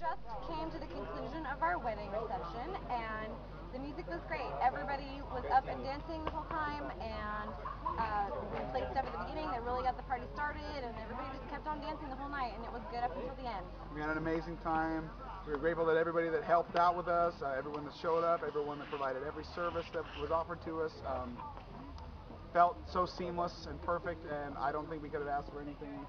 just came to the conclusion of our wedding reception, and the music was great. Everybody was up and dancing the whole time, and uh, we played stuff at the beginning that really got the party started, and everybody just kept on dancing the whole night, and it was good up until the end. We had an amazing time. We were grateful that everybody that helped out with us, uh, everyone that showed up, everyone that provided every service that was offered to us, um, felt so seamless and perfect, and I don't think we could have asked for anything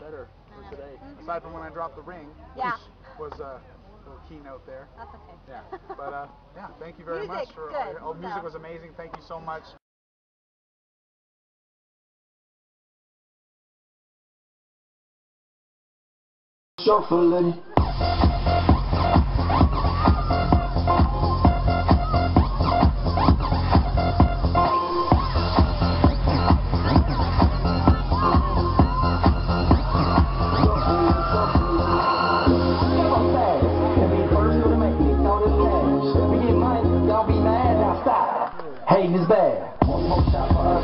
better for today. Mhm. Aside from when I dropped the ring, Yeah. Which was a little keynote there. That's okay. Yeah, but uh, yeah, thank you very Music, much for good. oh, music So- was amazing. Thank you so much. Shuffling. Hating is bad. One more shot for us.